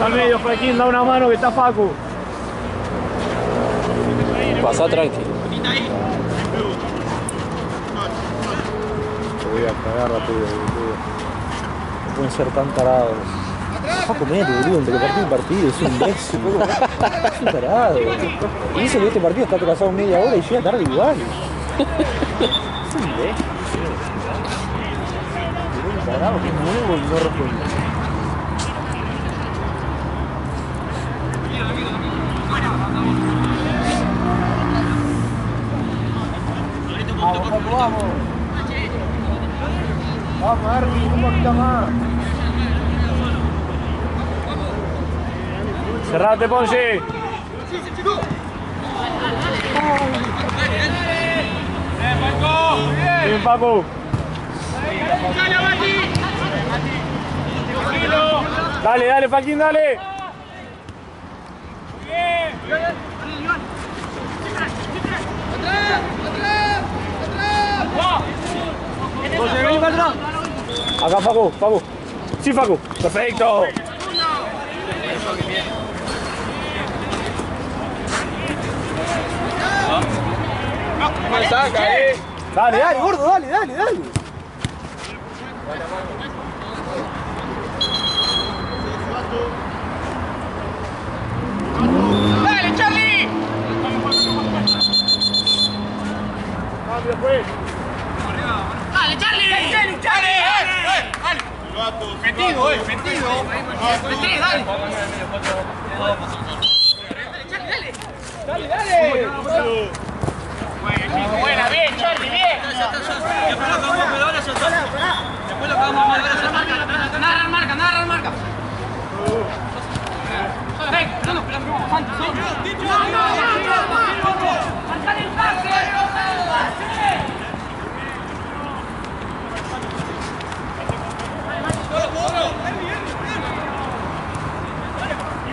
Pasa al medio, Joaquín, da una mano que está Facu. Pasá tranqui. voy a cagar rápido, boludo. No pueden ser tan tarados. Facu medio, boludo, entre partido y partido, es un imbécil, boludo. Es un tarado. Y dice que este partido está atrasado media hora y llega tarde igual. Es un imbécil. Es un tarado que es nuevo y no responde. Vamos, vamos. Vamos, Arby, un poquito más. Cerrate, Ponce. Bien, Paco. Dale, dale, Paquín, dale. Acá, Facu, Facu. Sí, Facu. Perfecto. Dale, dale, gordo, dale, dale, dale. ¡Dale, Charlie! Cambio, pues. ¡Dale. ¡Dale! Bien, Charlie, bien. Después lo acabamos a ahora Después lo acabamos a ahora la marca. Marca, marca. Ven, no nos. No, no, no, no. Pase.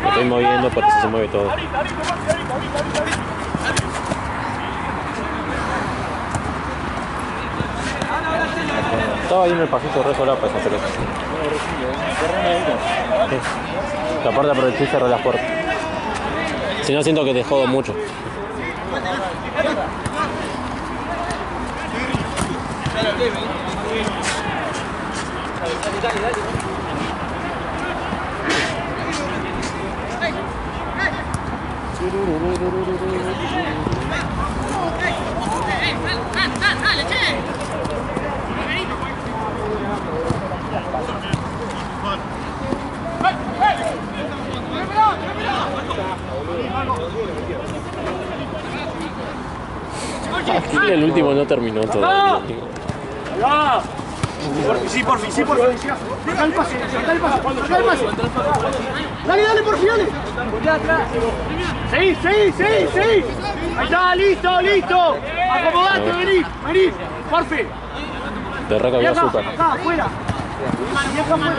Me estoy moviendo porque se mueve todo. Estaba ahí en el pasito re sola para hacer eso. Sí. Aparte aproveché las puertas. Si no, siento que te jodo mucho. Dale, che. El último no terminó todavía. ¡Ya! Porfi, sí, porfi, sí, porfi. Saca el pase, saca el pase, saca el pase. Dale, dale, porfi, dale. Seguí, seguí, seguí, seguí. Ahí está, listo, listo. Acomodate, vení, vení. Porfi. De re Y había acá, azúcar. acá, afuera. Acá afuera.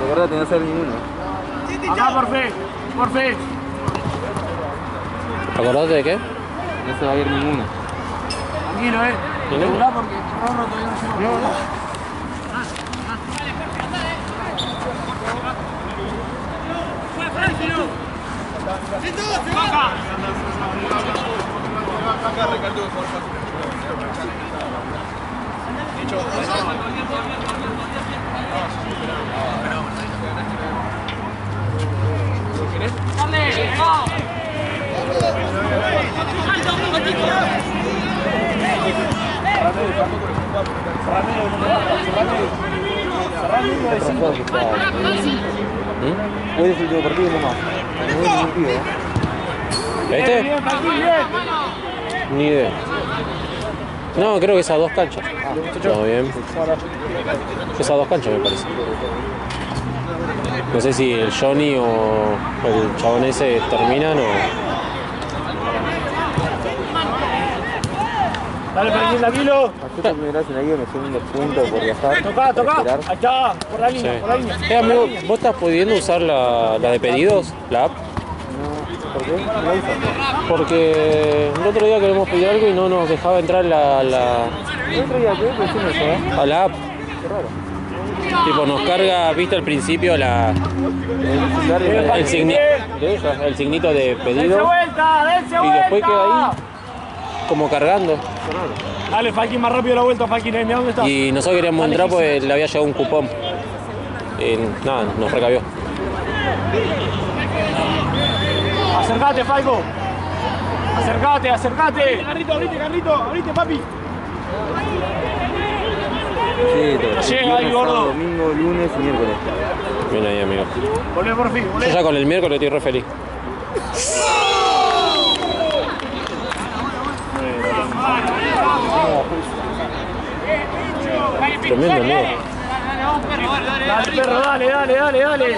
Recuerda que no hacer ninguno. Acá, porfi, porfi. ¿Acordate de qué? No se va a ir ninguno. Tranquilo, eh. Porque Rorro todavía no llegó. Dale, vamos. Alto, un poquito. ¿Mm? Hoy es el último partido nomás. No es ningún partido, ¿eh? ¿Este? Ni idea. No, creo que esas dos canchas. Todo bien. Esas dos canchas me parece. No sé si el Johnny o el chabón ese terminan o. Dale, Martín, tranquilo. Yo por primera vez en la vida me subí un punto por viajar. Tocá, tocá. Ahí está, por la Sí. línea, por la línea. Eh, amigo, ¿vos estás pudiendo usar la, la de pedidos? ¿La app? ¿Por qué? ¿No la usa? Porque el otro día queremos pedir algo y no nos dejaba entrar la, la, El otro día que recién eso, ¿eh? a la app. Qué raro. Tipo, nos carga, viste al principio la, El y el, signi- el signito de ¡Dense pedido vuelta! ¡Dense y vuelta! después queda ahí como cargando. Dale, Falkin, más rápido la vuelta, Falkin, ¿eh? Dónde está. Y nosotros queríamos entrar porque le había llegado un cupón. Y nada, nos recabió. Acercate, Falco. Acercate, acercate. Carlito, abrite, Carlito, abrite, papi. Sí, todo. Llega ahí, gordo. Domingo, lunes y miércoles. Bien ahí, amigo. Volvé por fin, Yo ya con el miércoles estoy re feliz. Tremendo, amigo. Dale, perro, dale, dale, dale, dale.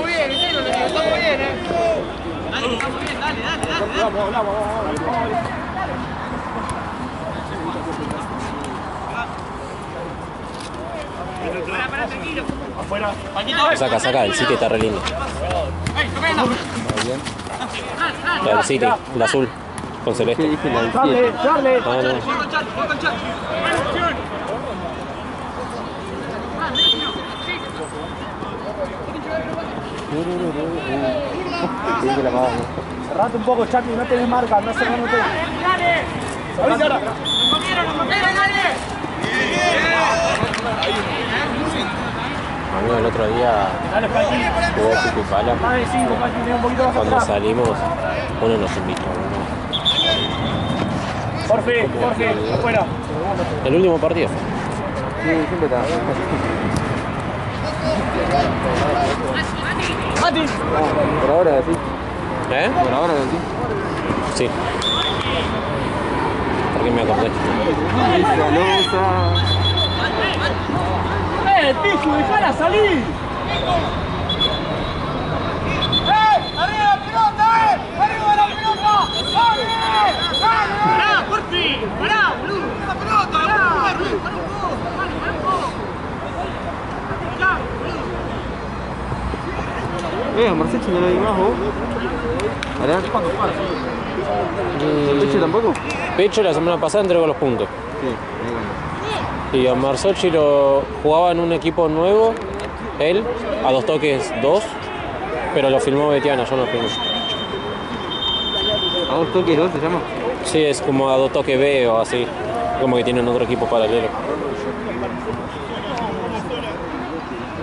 Afuera. Saca, saca, el City está re lindo. Del City, el azul, con ¿Qué celeste. 7? Cerrate un poco, Chucky, no tenés marca, no cerrándote. Abrite ahora. Amigo, el otro día Dale, jugó poquito más Cuando salimos, uno nos invitó. ¿no? Jorge, Jorge, afuera. El último partido. Sí, siempre está. Mati. Por ahora sí. ¿Eh? Por ahora sí. Sí. Porque me acordé. ¡Eh, Pichu, dejala salir! ¡Pará, porfi! ¡Pará, boludo! ¡La pelota! ¡La pelota! ¡Pará un poco! ¡Pará, pará un poco! ¡Ya, boludo! Eh, a Marcechi no lo vi más vos. ¿Ahora? ¿El pecho tampoco? Pecho la semana pasada entregó los puntos. Sí. Y a Marsochi lo jugaba en un equipo nuevo, él, a dos toques dos, pero lo filmó Betiana, yo no lo filmé. ¿A dos toques dos se llama? Sí, es como a dos toques B o así, como que tienen otro equipo paralelo.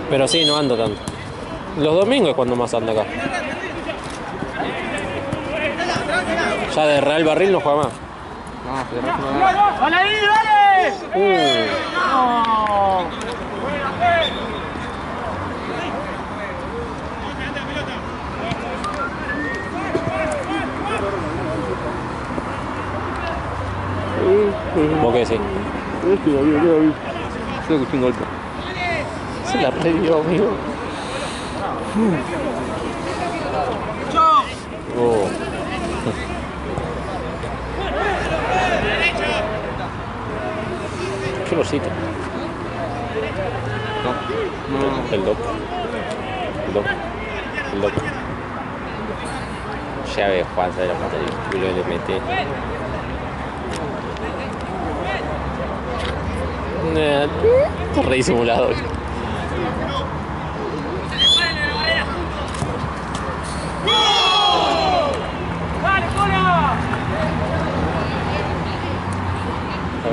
Pero sí, no anda tanto. Los domingos es cuando más anda acá. Ya de Real Barril no juega más. No, se la próxima ¡Dale ahí, dale! Uh, No. ¿Vos qué decís? Lo vi, lo vi. Yo escuché un golpe. Se la revió, amigo. Oh. Qué. No, no. El doc. El doc. El doc. Ya ves, Juan, la de culo le mete. Nah, re.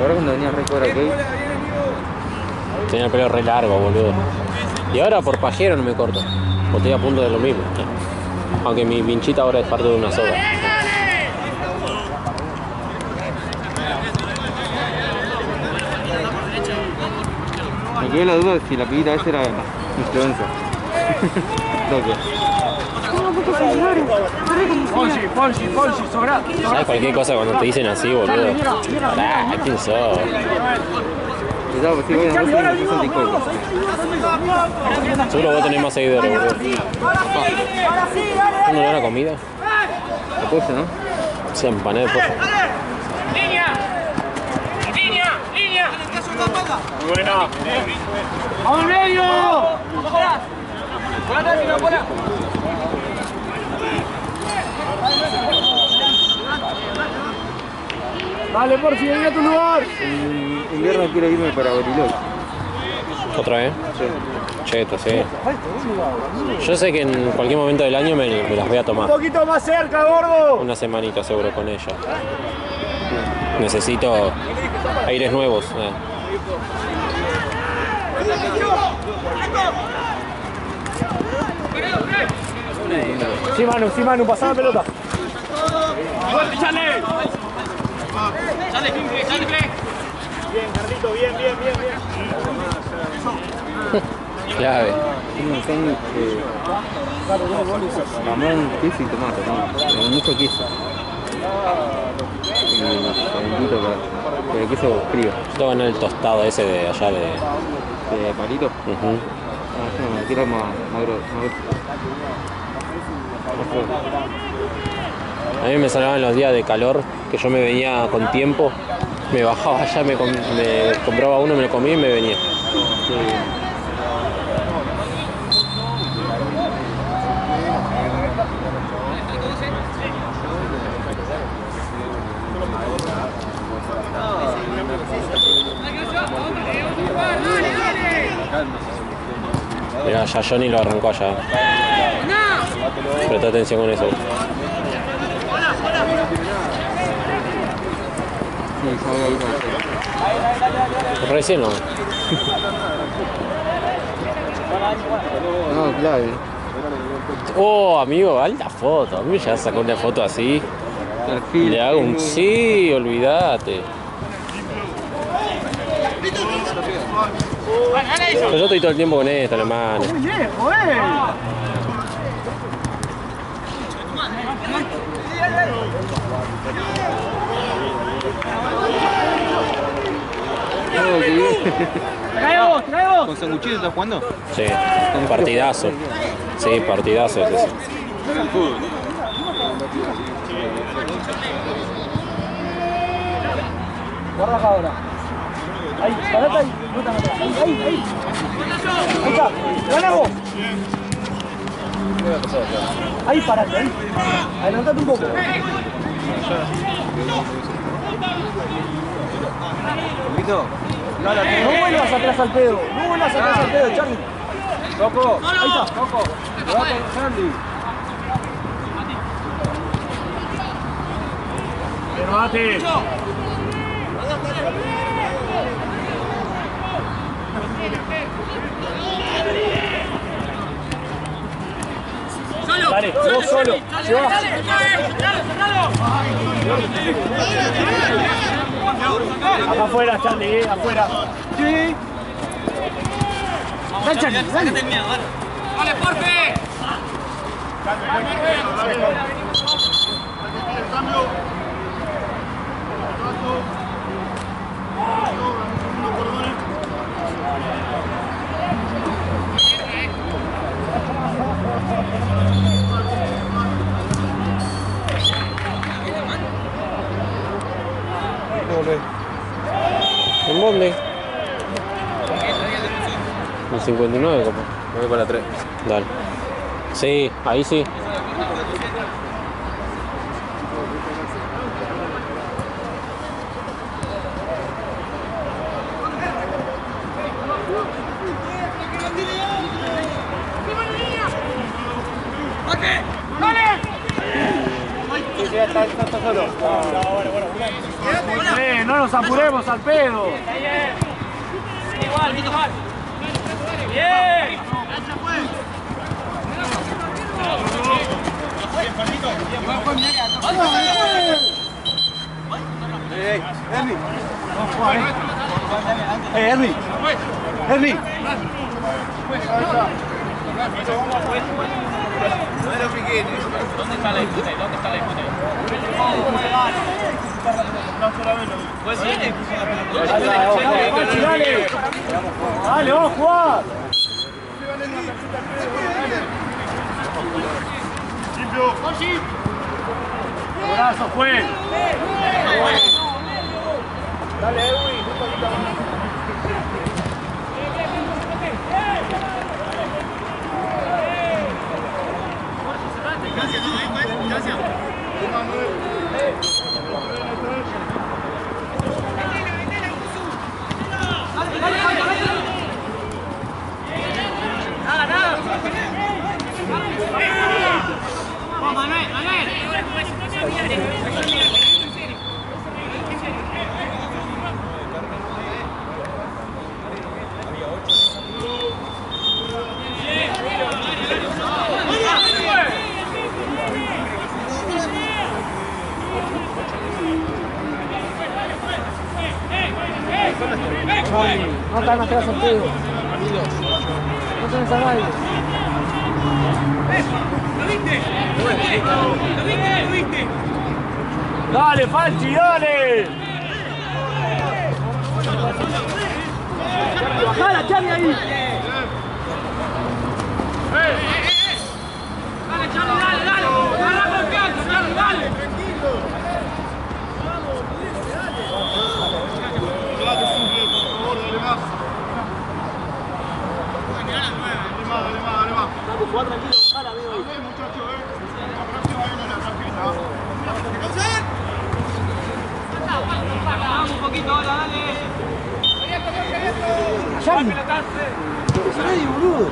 Ahora cuando venía récord aquí, Tenía el pelo re largo, boludo. Y ahora por pajero no me corto. Porque estoy a punto de lo mismo. Aunque mi pinchita ahora es parte de una soga. me quedó la duda de si la pibita esa era influencer. Fonsi, Fonsi. ¿Sabes cualquier cosa cuando te dicen así, boludo? Pará, ¿quién sos? Cuidado, no en TikTok. Seguro vos tenés más seguidores, boludo. ¿No era la comida? La cosa, ¿no? Se empané de pollo. ¡Línea! ¡Línea! ¡Línea! Buena. ¡Vamos al medio! Dale, por si a tu lugar. El, el, viernes quiero irme para Bariloche. ¿Otra vez? Cheto, sí. Yo sé que en cualquier momento del año me, las voy a tomar. Un poquito más cerca, gordo. Una semanita seguro con ella. Necesito aires nuevos. Eh. Sí, Manu, sí, Manu, pasá la pelota. ¡Chale! Sale, Pimpre, sale, Pimpre. Bien, Carlito, bien, bien, bien, bien. Clave. Jamón, queso y tomate, ¿no? Con mucho queso. Pero queso frío. Todo en el tostado ese de allá de. De palito. Ujú. Ah, yo no, quiero más, más grueso. Más fuerte. A mí me salvaban los días de calor, que yo me venía con tiempo, me bajaba allá, me, com- me compraba uno, me lo comía y me venía. Sí. Mirá, ya Johnny lo arrancó allá. Presta atención con eso. Recién no. No, clave. Oh, amigo, alta foto. A mí ya sacó una foto así. Perfil. Le hago un sí, olvídate. Yo estoy todo el tiempo con esto, hermano. Muy lejos, eh. No, que bien. Trae vos, trae vos. ¿Con sanguchito estás jugando? Sí, un partidazo. Sí, partidazo sí. Guarda acá ahora. Ahí, parate ahí. Ahí, ahí, ahí. Ahí está. Gana vos. Ahí, parate, ahí. Adelantate un poco. Poquito. No vuelvas atrás al pedo. No vuelvas atrás al pedo, Charlie. Coco. Ahí está. Coco. Te va con Sandy. Renovate. Solo. Dale, vos solo. Llevá. Acá afuera, Charlie, eh, afuera. Sí. Dale, Charlie, dale. Vale, porfe. ¿En dónde? En 59, como. Me voy para la 3. Dale. Sí, ahí sí. Apuremos al pedo. Igual. Bien. Henry. Henry. ¿Dónde está la disputa? ¿Dónde está la? Pues sí, le puso la pelota. Dale, dale. Dale, vamos a jugar. Un poquito más. No está más atrás Santiago. No tenés a nadie. Dale, Falchi, dale. Bajala, Charlie ahí. Dale, Charlie, dale, dale. Agarra confianza, Charlie, dale. Vamos un poquito ahora, dale. Charlie. Es nadie, boludo.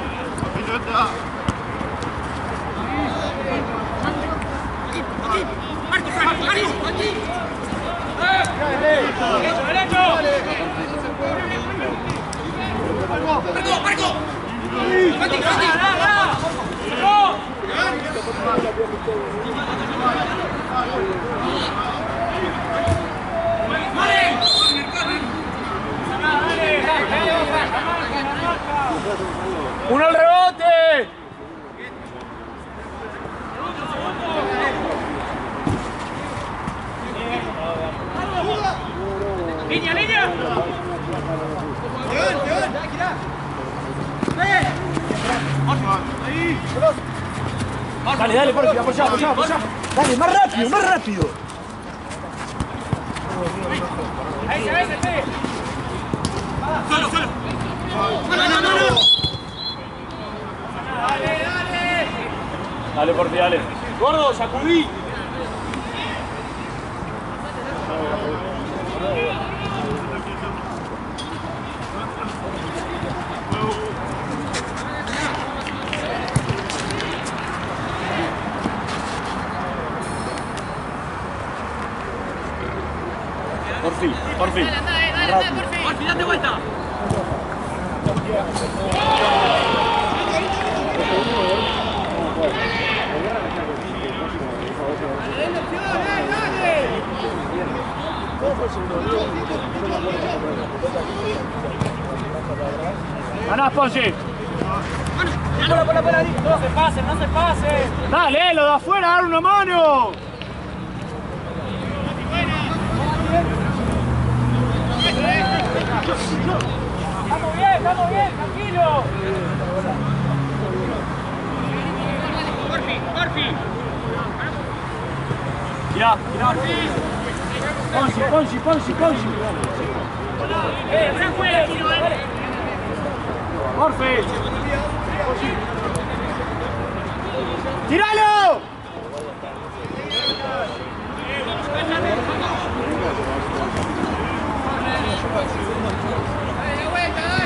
Marco, Franco, Marco. Derecho, derecho. Marco, Marco. Mati, Mati. No. ¡Uno al rebote! Línea, línea. Dale, dale, Porfi, apoyá, apoyá, apoyá. Dale, más rápido, más rápido. Ahí se ve, se ve. Solo, solo. No, no, no, no. Dale, Porfi, dale. Gordo, sacudí. Porfi, Porfi. Porfi, date vuelta. Ganás, Ponce. No se pasen, no se pasen. Dale, lo de afuera, dar una mano. Estamos bien, tranquilo. Porfi, Porfi. Mirá, mirá. Ponzi, Ponzi, Ponzi, Ponzi. Eh, tiro, eh. Porfi. ¡Tíralo! ¡Vamos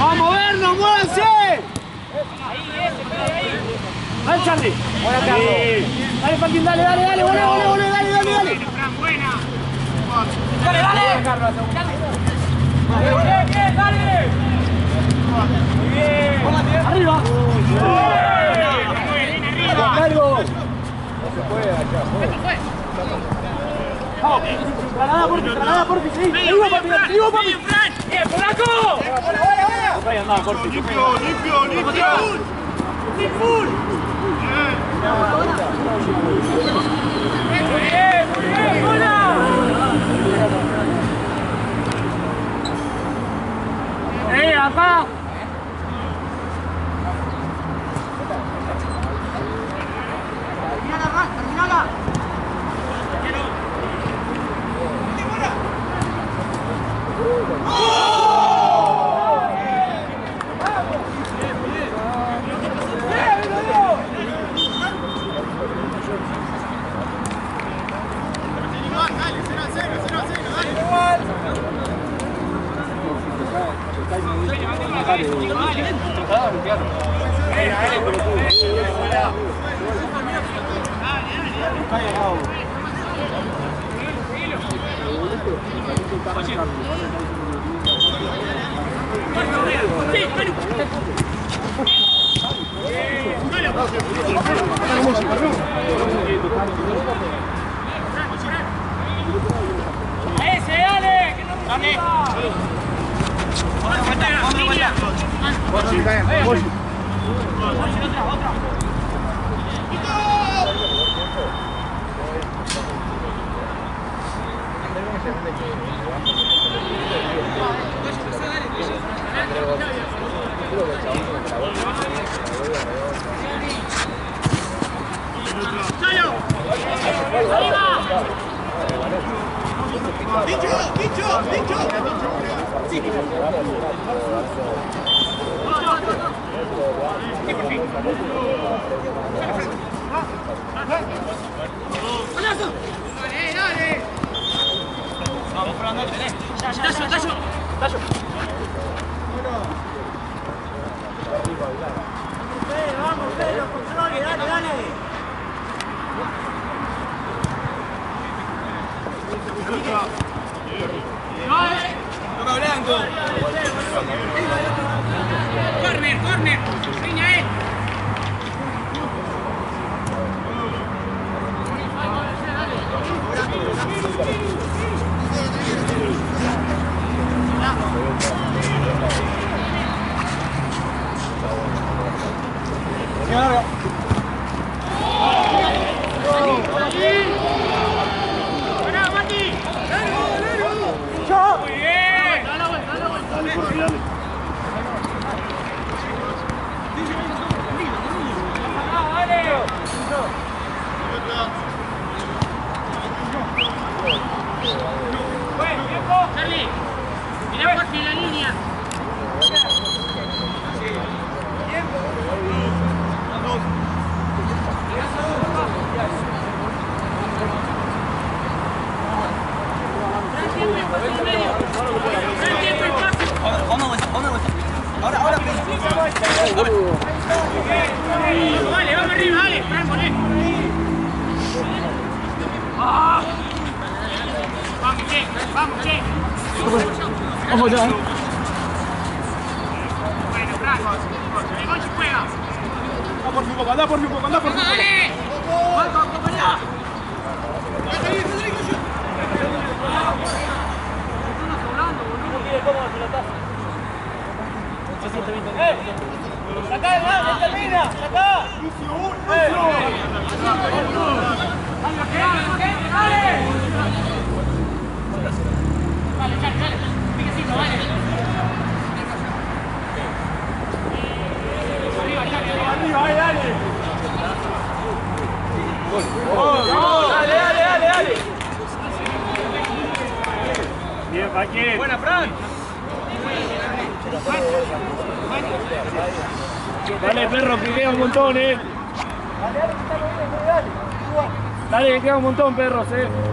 a movernos, muévanse! Dale, Charlie. Sí. Dale, Joaquín, dale, dale, dale, volé, volé, volé, dale, dale, dale. Fran, buena. Dale, dale. Bien, bien, dale. Muy bien. Arriba. Cargo. Vamos. Granada, Porfi, granada, Porfi, sí. Medio, Seguimos, medio, papi, Fran. seguimos, papi. Medio, Fran. Bien, polaco. Ahí andaba, Porfi. Limpio, limpio, limpio. Muy bien, muy bien, buena. Corner, corner, Peña él. Dale, montón, eh. Dale, dale, dale, dale. Dale, queda un montón, perros, eh.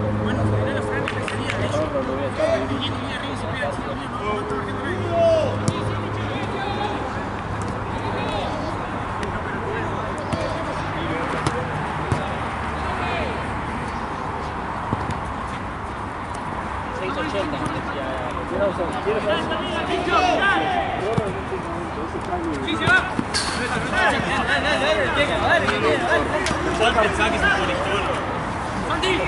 Igual pensaba que se conectó. ¡Sandy!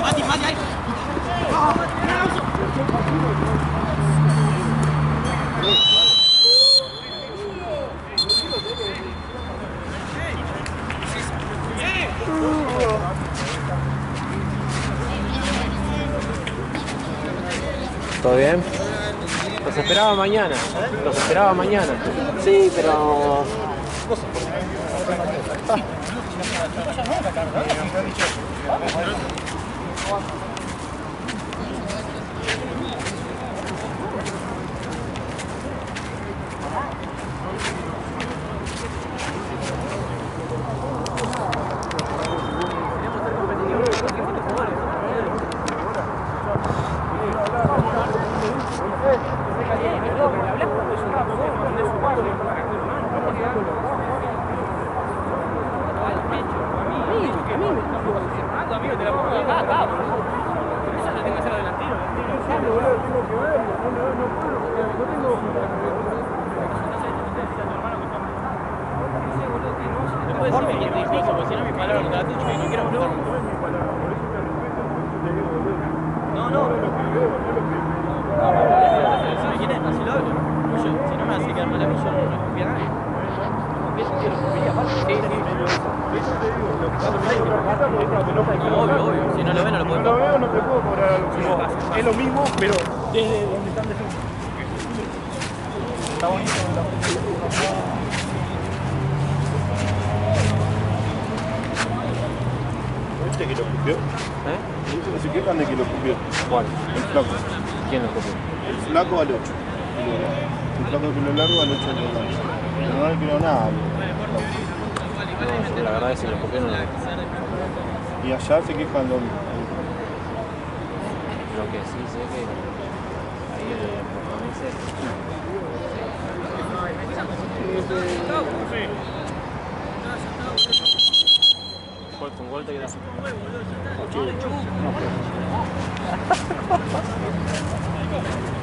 ¡Mati, mati! ¡Mati, esperaba mañana. ¿eh? Los esperaba mañana. Sí, pero Que si lo Y allá se quejan lo mismo. Lo que sí sé que ahí el japonés Gol con gol te quedas.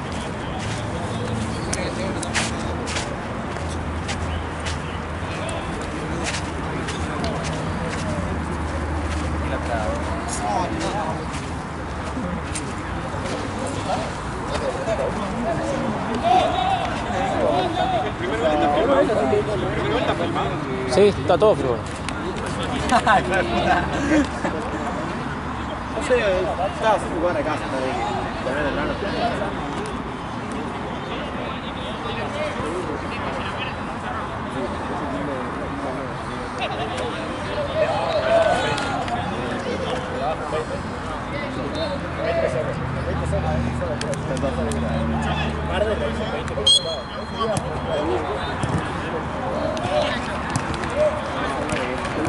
Sí, está todo frío.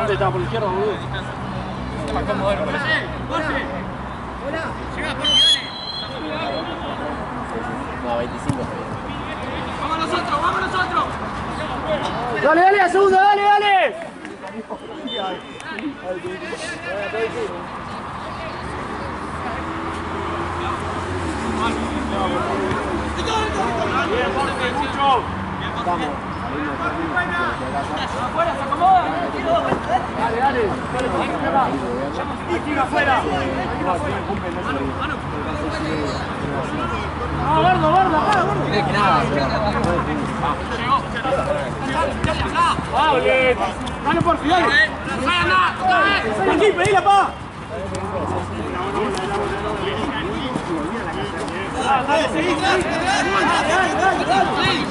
¿Dónde estaba? ¿Por la izquierda, boludo? No, 25 está bien. ¡Vamos nosotros, vamos nosotros! Dale, dale, a segunda, dale, dale. Mucho. ¡Afuera, se acomoda! Dale, dale. Aquí afuera. No, gordo, gordo, acá, gordo. Dale, dale por fin, dale. Aquí, pedila, pa. Ah, Dale, seguí, seguí. Dale, dale, dale,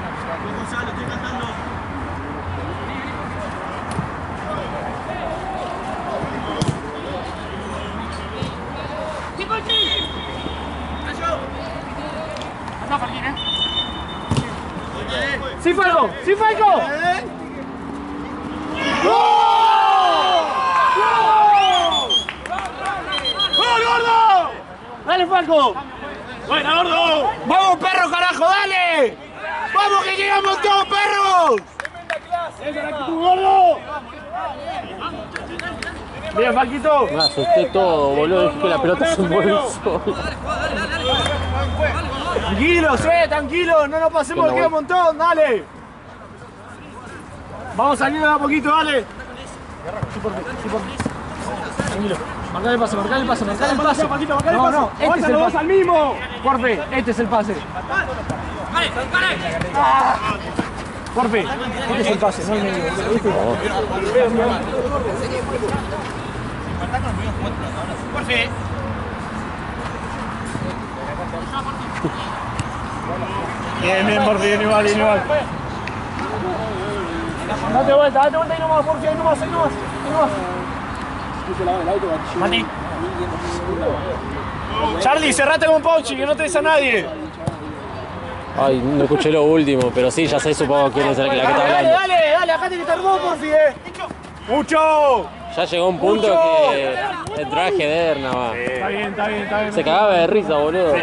¡Sí, Falco! ¡Sí, Falco! ¡Gol! ¡Gol, gordo! ¡Dale, Falco! ¡Buena, gordo! ¡Vamos, perro, carajo, dale! ¡Vamos, que llegamos todos, perros! ¡Esa es actitud, gordo! Bien, Falquito. Me asusté todo, boludo. Dije que la pelota se movió sola. Tranquilos, eh, tranquilos, no nos pasemos Que queda un montón, dale. Vamos saliendo de a poquito, dale. Sí, por fin, sí, por fin. Tranquilo. Marcale el pase, marcale el pase, marcale el pase. No, no, este es el pase. al mismo. Porfe, este es el pase. Porfi, este es el pase, no el medio. ¿viste? Bien, bien, Porfi, bien igual, bien igual. Date vuelta, date vuelta ahí nomás, Porfi, ahí nomás, ahí nomás, ahí nomás. Mati. Charlie, cerrate con Ponchi, que no te des a nadie. Ay, no escuché lo último, pero sí, ya sé supongo quién es el- la que está Dale, hablando. dale, dale, acá te que tardó, Porfi, eh. ¡Mucho! Ya llegó un punto Mucho. que el traje de Erna va. Está bien, está bien, está bien. Se cagaba de risa, boludo.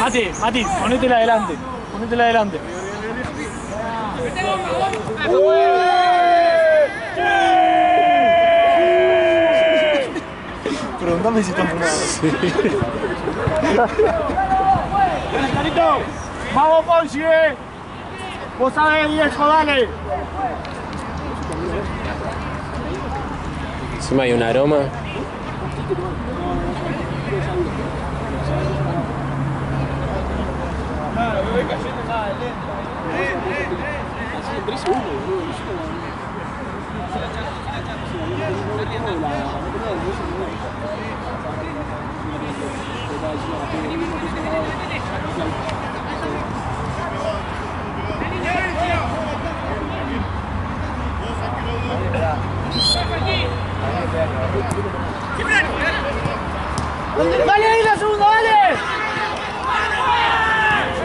Mati, Mati, ponétela adelante. Ponétela adelante. Preguntame si están fumados. Carito, vamos Ponchi, eh. Vos sabés, viejo, dale. Encima hay un aroma. Dale ahí la segunda, dale.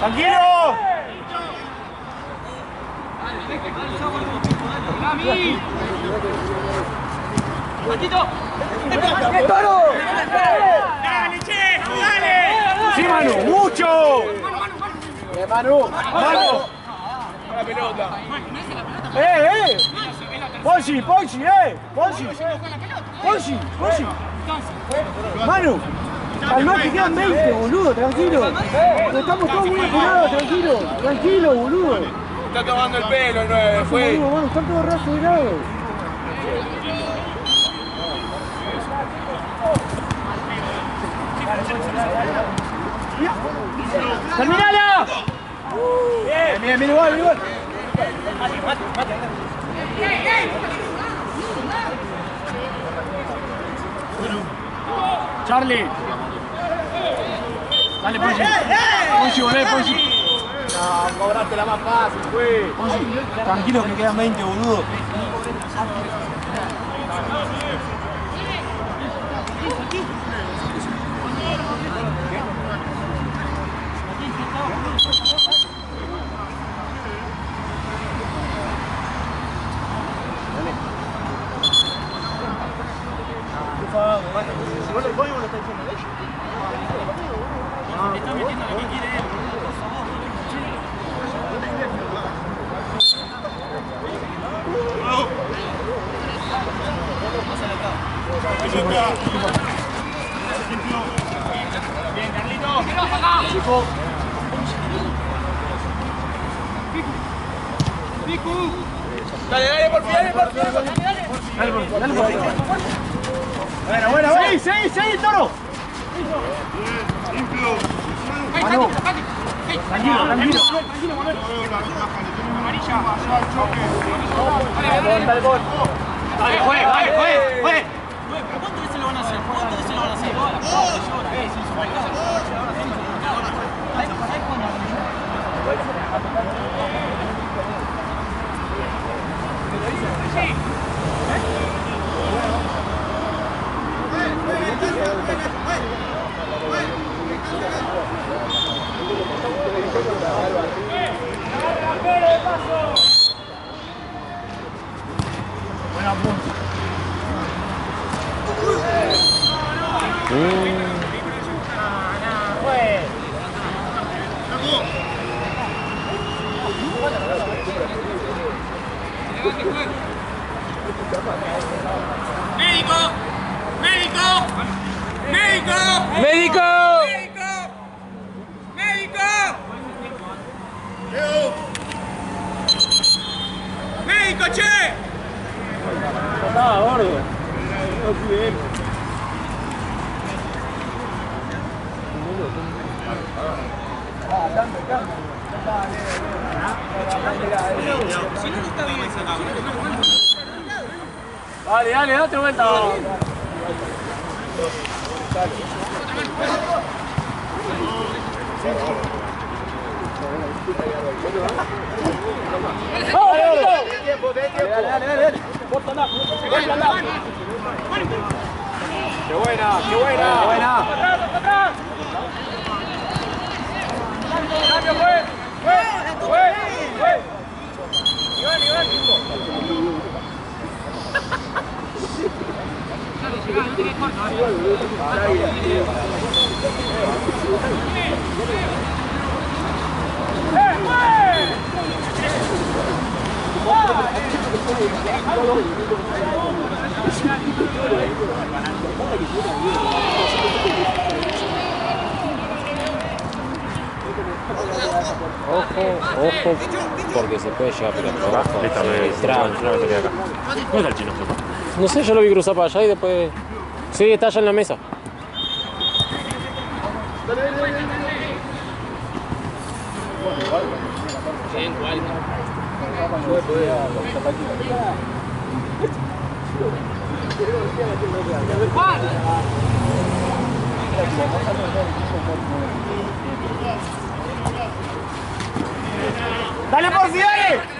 Tranquilo. Dale, che, dale. Sí, Manu, mucho. Manu, Manu. Eh, eh. Ponchi, Ponchi, eh. Ponchi. Ponchi, Ponchi. Manu. Calma que quedan 20, boludo, tranquilo. Estamos todos muy apurados, tranquilo. Tranquilo, boludo. Está tomando el pelo el 9, fue. Boludo, Manu, están todos rasurados. ¡Terminala! Bien, bien, bien igual, igual. Charlie. Dale, Ponchi. Ponchi, volvé, Ponchi. No, cobraste la más fácil, fue. Ponchi, tranquilo que quedan 20, boludo. Dale, dale, por fin, dale, por fin. Dale, por dale, por Buena, buena, Seguí, seguí, seguí, toro. Manu. Tranquilo, tranquilo. Dale, juegue, dale, juegue, juegue. ¿Cuántas veces lo van a hacer? ¿Cuántas veces lo van a hacer? Hum. Dale, dale, date vuelta. ¡Qué buena, qué buena! ¡Qué buena! ¡Iván, Iván! Ojo, ojo, porque se puede llegar a pegar. ¿Dónde está el chino? No sé, yo lo vi cruzar para allá y después... Sí, está allá en la mesa. ¡Dale, por si dale!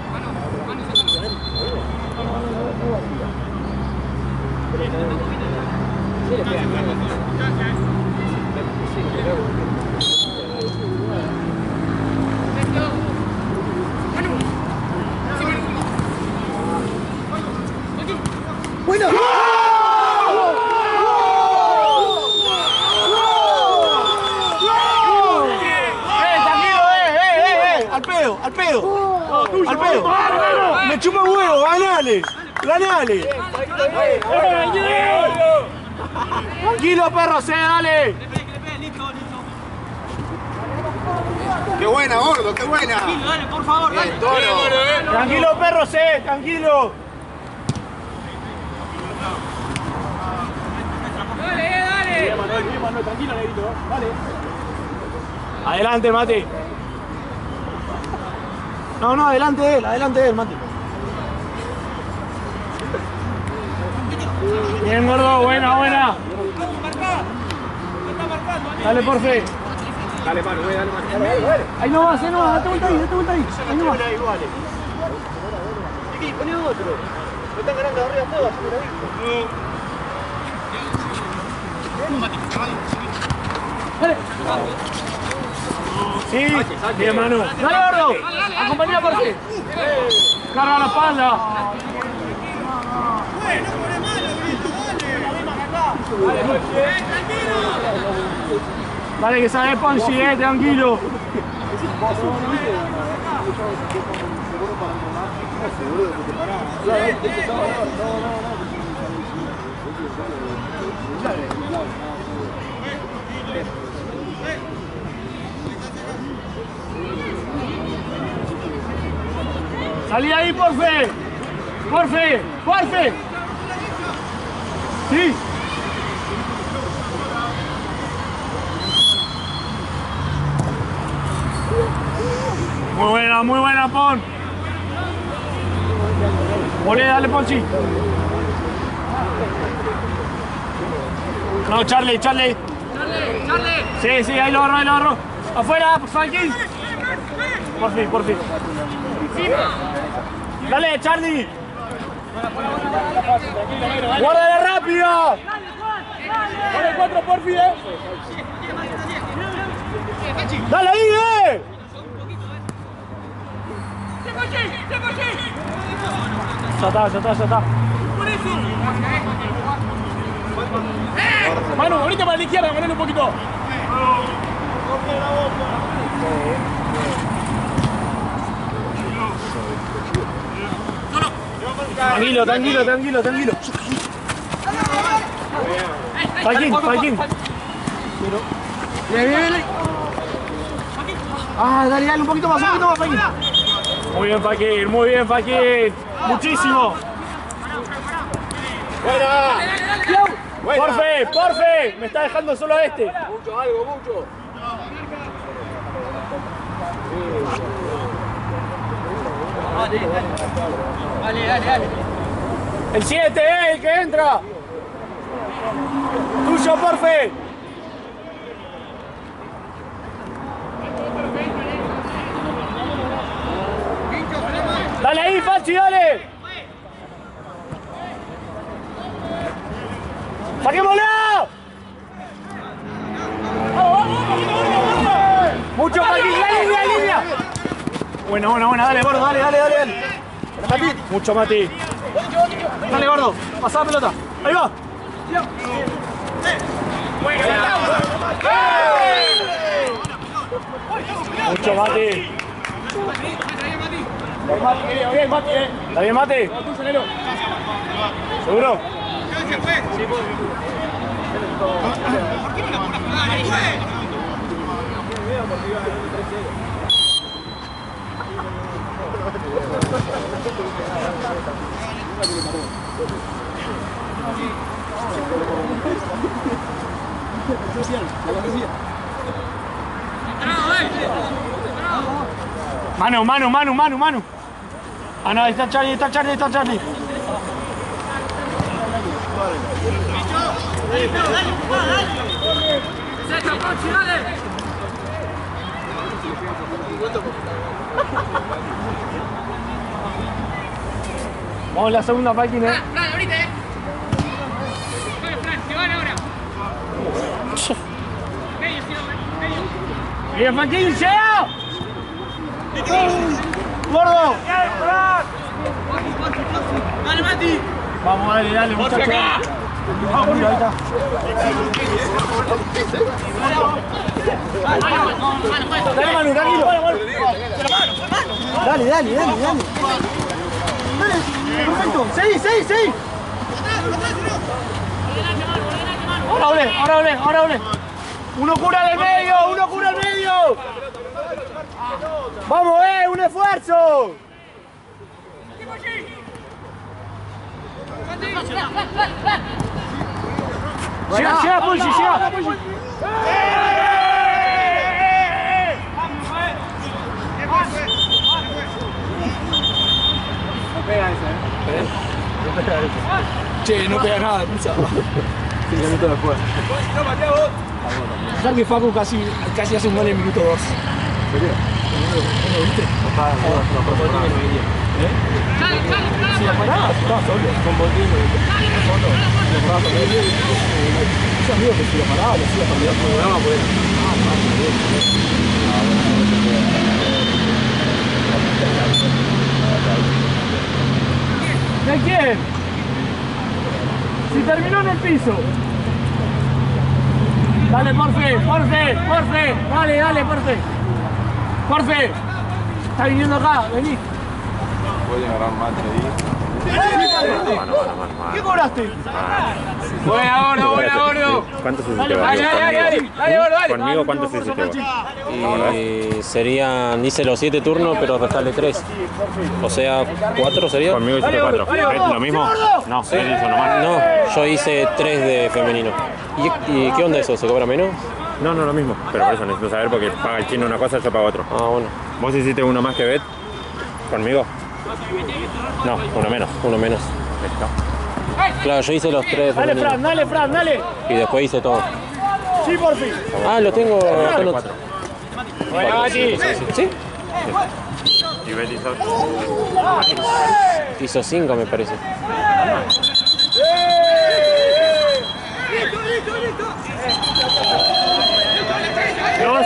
¡Al pedo, al pedo! ¡Al pedo! ¡Me chupa huevo, ganale! ¡Ganale! Tranquilo, perro, se dale. ¡Qué buena, gordo! ¡Qué buena! Dale, por favor, dale. Tranquilo, perro, se, tranquilo. ¡Dale, dale! Adelante, Mati. No, no, adelante de él, adelante de él, Mati. Bien, gordo, buena, buena. Dale, por fe. Dale, mano, dale, mano. Dale, dale, dale. Ahí no vas, ahí no vas, date vuelta ahí, date vuelta ahí. Ahí no vas. iguales. Chiqui, poné otro. No están ganando arriba todas, yo me lo digo. Sí, bien, Manu. Dale, gordo. Acompañá, por fe. Carga la espalda. Dale, que sabe Ponzi, eh, tranquilo. Salí ahí, porfe. Porfe, porfe. Sí. Muy buena, muy buena, Pon. Volé, dale, Ponchi. No, Charlie, Charlie. Sí, sí, ahí lo agarró, ahí lo agarró. Afuera, Falquín. Por fin, por fin. Dale, Charlie. Guárdale rápido. Dale cuatro, por fin, eh. Dale ahí, eh. Ya está, ya está, ya está. Manu, ahorita para la izquierda, Manuel un poquito. Tranquilo, tranquilo, tranquilo, tranquilo. Paquín, Paquín. Bien, bien, bien. Ah, dale, dale, un poquito más, un poquito más, Paquín. Muy bien, Paquín, muy bien, Paquín. Muchísimo. Porfe, porfe, me está dejando solo a este. Mucho, algo, mucho. Dale, dale, dale. El 7, eh, el que entra. Tuyo, porfe. Dale ahí, Fachi, dale. ¡Saquémosla! Mucho Fachi, la línea, la línea. Buena, buena, buena, dale, gordo, dale, dale, dale. dale. Mati. Mucho Mati. Dale, gordo, pasá la pelota. Ahí va. Mucho Mati. Bien, Mati, eh. ¿Está bien, Mati? ¿Seguro? Mano, mano, mano, mano, mano. Ah, no, ahí está Charlie, ahí está Charlie, ahí está Charlie. Vamos a la segunda página. eh. Fran, ahorita, eh. Bueno, Fran, te van ahora. Medio. Gordo. Dale, Mati. Vamos, dale, dale, muchachos. Vamos, mira, ahí está. Dale, Manu, tranquilo. Dale, dale, dale, dale. Dale, perfecto. Seguí, seguí, seguí. Ahora ole, ahora ole, ahora ole. Uno cura del medio, uno cura el medio. Vamos, eh, un esfuerzo. Llega, llega, Pulsi, llega. Che, no pega nada, pizza. Cinco minutos después. Ya que Facu casi, casi hace un gol en minuto 2. La la paraba, lo pues. ¿De quién? Si terminó en el piso. Dale, porfe, porfe, porfe. Dale, dale, porfe. Porfe. Está viniendo acá, vení. Puede agarrar macho ahí. Mano, mano, mano, mano. ¿Qué cobraste? Buena, gordo, buena, gordo. ¿Cuánto se Dale, Dale, dale, dale. Conmigo, ¿cuánto se? Y serían, hice los 7 turnos, pero restarle 3. O sea, 4 sería. Conmigo ¿Es gordo. lo mismo? No, él hizo nomás. No, yo hice 3 de femenino. ¿Y, y qué onda eso? ¿Se cobra menos? No, no, lo mismo. Pero por eso necesito saber porque paga el chino una cosa, yo pago otro. Ah, bueno. ¿Vos hiciste uno más que Bet? ¿Conmigo? No, uno menos. Uno menos. Claro, yo hice los tres Dale. Fran, dale, Fran, dale. y después hice todo. Sí, por fin. Ah, lo tengo. acá lo- Cuatro. Bueno, Gati. ¿Sí? Y Betty hizo Hizo cinco, me parece.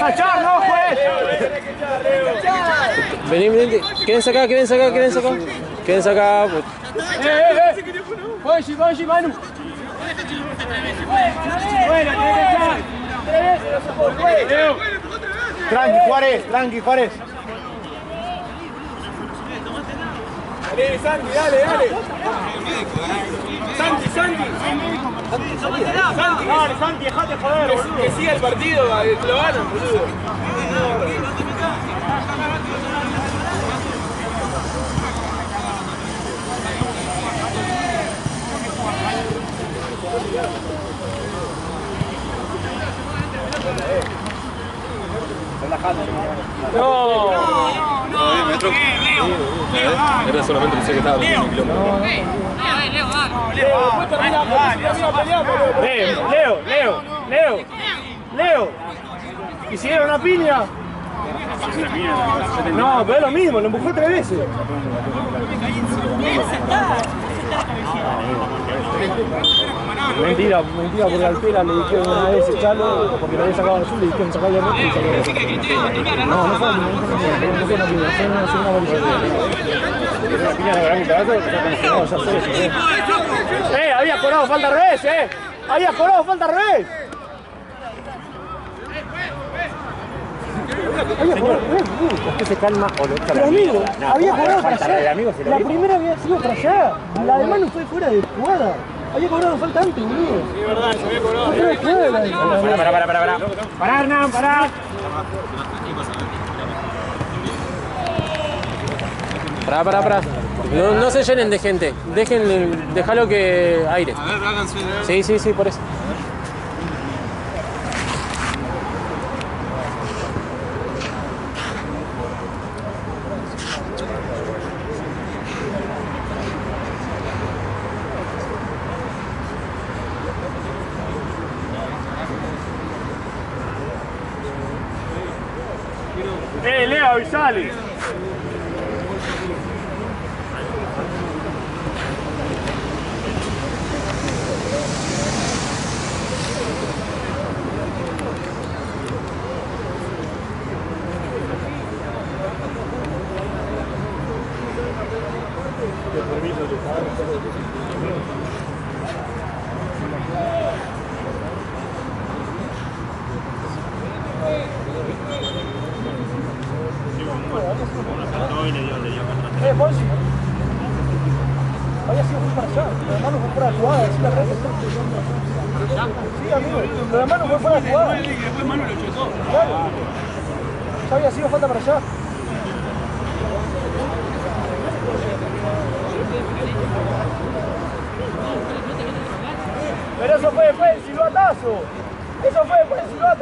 A echar, ¿no, juez? Vení, vení. Quédense acá, quédense acá, quédense acá. Quédense acá. pues. ¡Eh, eh, eh! Manu. Bueno. Tranqui, Juárez, tranqui, Juárez. Dale, Santi, dale, dale. Santi, Santi. Dale, Santi, dejate joder, boludo. Que siga el partido, lo ganan, boludo. No. Era solamente decía que estaba en kilómetro. Leo, Leo, Leo, Leo, Leo. ¿Hicieron una piña? No, pero es lo mismo, lo empujó tres veces. Mentira, mentira, porque al Pela le dijeron una vez echarlo, porque lo había sacado al azul, le dijeron sacarlo rojo y sacó al rojo. No, no fue una no fue una fue una fue una amarilla. No, ya sé, ya sé. ¡Eh! Había cobrado falta al revés, eh. Había cobrado falta al revés. Había amigo. Usted se calma o lo echa Pero amigo, había cobrado para allá. La primera había sido para allá. La de mano fue fuera de jugada. Había cobrado falta antes, boludo. Sí, verdad, se había cobrado. La- Pará, pará, pará, pará. Pará, Hernán, pará. Pará, pará, pará. No, no se llenen de gente. Dejen, déjalo que aire. A ver, háganse. Sí, sí, sí, por eso.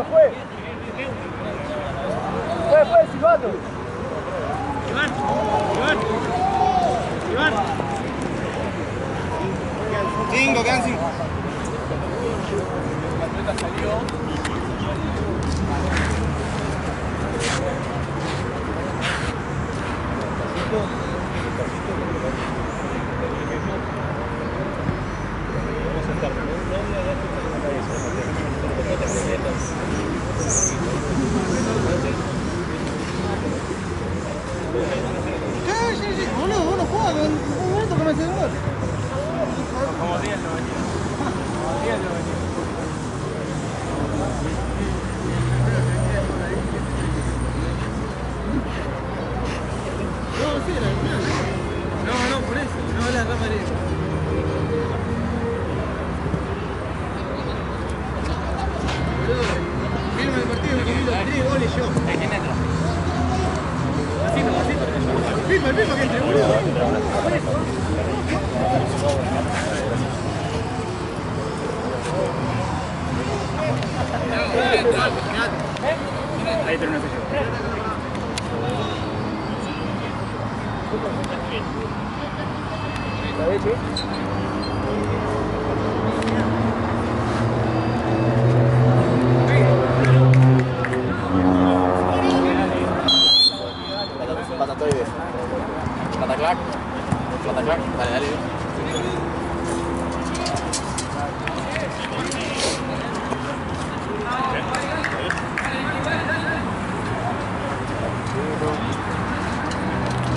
Fue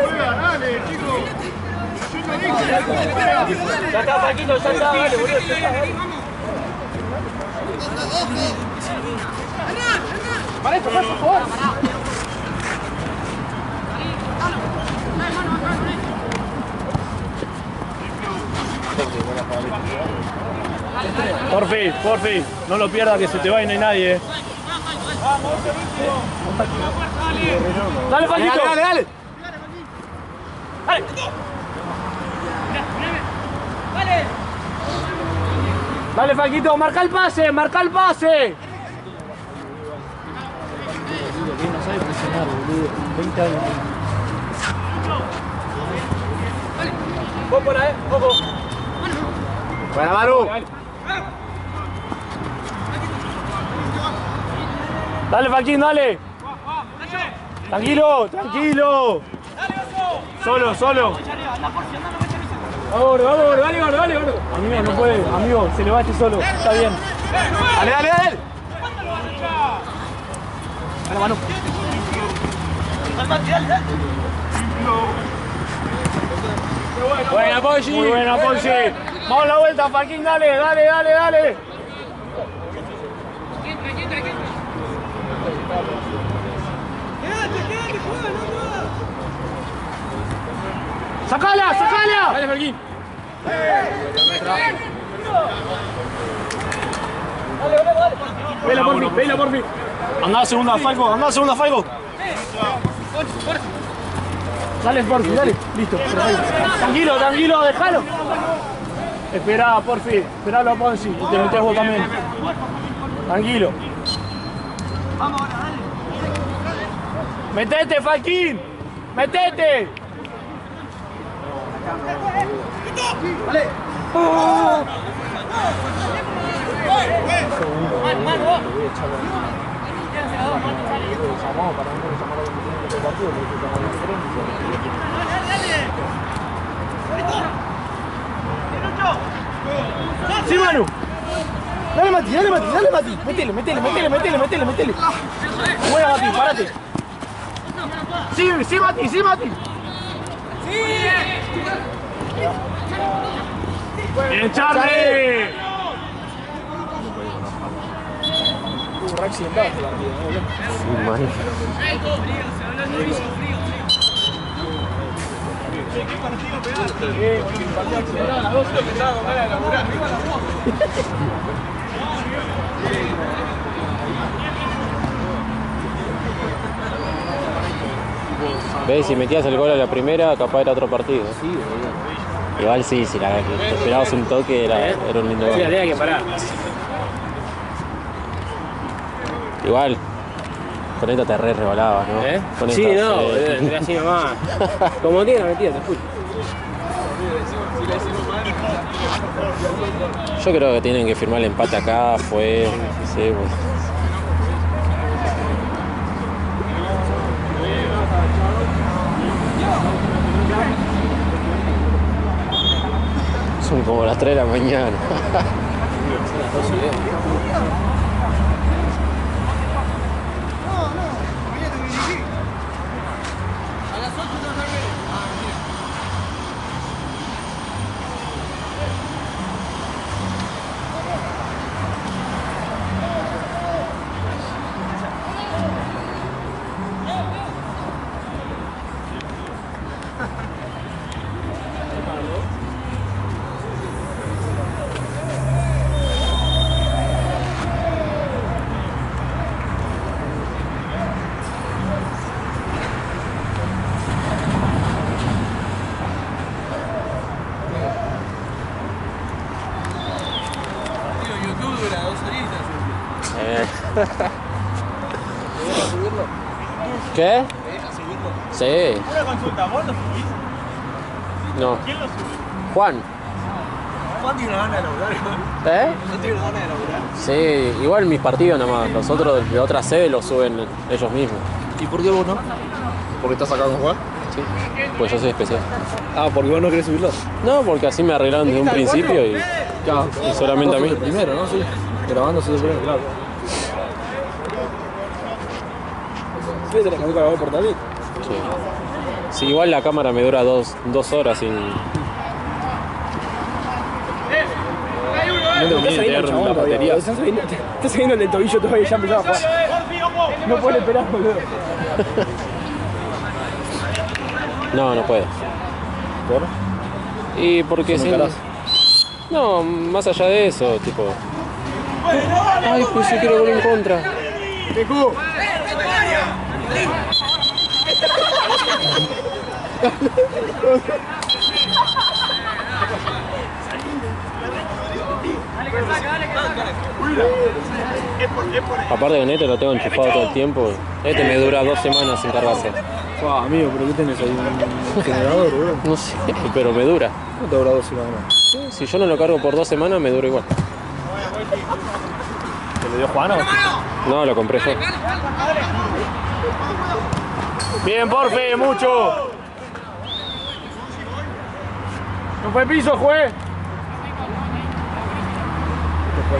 porfi, dale. Ya está, Paquito, ya está, dale, boludo. ya está, dale. Para esto, por favor. Porfi, porfi, no lo pierdas que se te va y no hay nadie. eh. Dale, Paquito. Dale, dale, dale. Dale, Paquito, marca el pase, marca el pase. No sabe presionar, boludo. 20 años. Vos por ahí, ojo. Buena, Manu. Dale, dale. Tranquilo, tranquilo. Solo, solo. Vamos, vamos, dale, dale, dale, dale. Amigo, no puede, amigo, se le va este solo. Está bien. Dale, dale, dale. Dale, Manu. Buena, Ponchi. Muy buena, Ponchi. Vamos a la vuelta, Paquín, dale, dale, dale, dale. ¡Sacala, sacala! Dale, Paquín. Vela, porfi, vela, porfi. Andá a segunda, Falco, andá a segunda, Falco. Dale, porfi, dale. Listo, perfecto. Tranquilo, tranquilo, déjalo. Espera, porfi, esperalo a Ponzi y te metes vos también. Tranquilo. Metete, Falquín. Metete. Sí, Manu. Dale, Mati, dale, Mati, dale, Mati. Metele, metele, metele, metele, metele, metele. Buena, Mati, parate. Sí, sí, Mati, sí, Mati. ¡Bien, Charlie! ¿Ves? Si metías el gol a la primera, capaz era otro partido. Igual sí, si la, te esperabas un toque, era, era un lindo gol. tenía que parar. Igual, con esta te re rebalabas, ¿no? ¿Eh? Con Sí, esta, no, eh, eh, así nomás. Como tiene, metida, te escucho. Yo creo que tienen que firmar el empate acá, fue. Sí, pues. Son como las 3 de la mañana. Juan. Juan tiene una gana de laburar, ¿Eh? No tiene una gana de laburar. Sí, igual mis partidos nada más. Los otros de otra sede los suben ellos mismos. ¿Y por qué vos no? ¿Porque estás acá con Juan? Sí. Pues yo soy especial. Ah, porque vos no querés subirlo. No, porque así me arreglaron desde un principio y, Ya. y solamente a mí. El primero, ¿no? Sí. Grabando el primero, claro. Sí, tenés que buscar la portátil. Sí. Sí, igual la cámara me dura dos, dos horas sin. No te conviene tener la batería. Estás saliendo el del tobillo todavía ya empezaba a jugar. No puede esperar, boludo. No, no puedo. ¿Por? Y porque ¿Son si. No, más allá de eso, tipo. Ay, pues yo quiero gol en contra. Aparte que Neto lo tengo enchufado todo el tiempo. Este me dura dos semanas sin cargarse. Ah, amigo, pero ¿qué tenés ahí? ¿Un generador, boludo? No sé, pero me dura. No te habrá dos semanas. Si yo no lo cargo por dos semanas, me dura igual. ¿Te lo dio Juan o? No, lo compré yo. Bien, porfe, mucho. No fue piso, juez. Después de todo, me agarrando en quería. Ya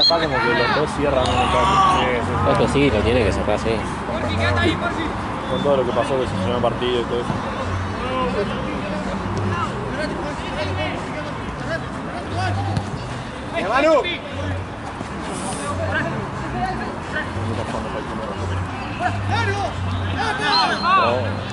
está como que los dos cierran en el campo. Es que sí, lo tiene que cerrar así. Con todo lo que pasó, que se llenó el partido y todo eso. Manu. Oh.